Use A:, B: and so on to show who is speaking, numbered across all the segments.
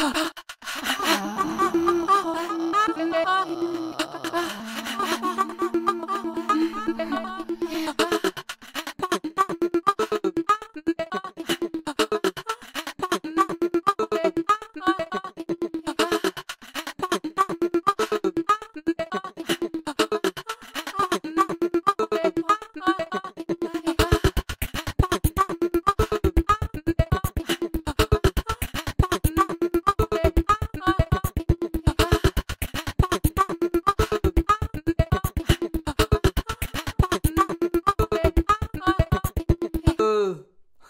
A: Oh,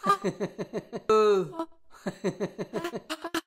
A: I uh.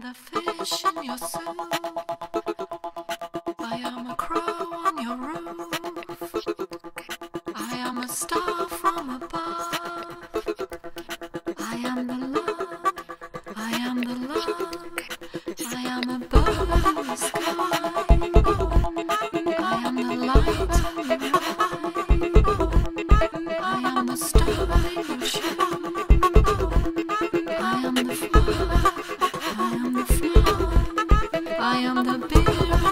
A: the fish in your soup. I am a crow on your roof. I am a star I am the bitter.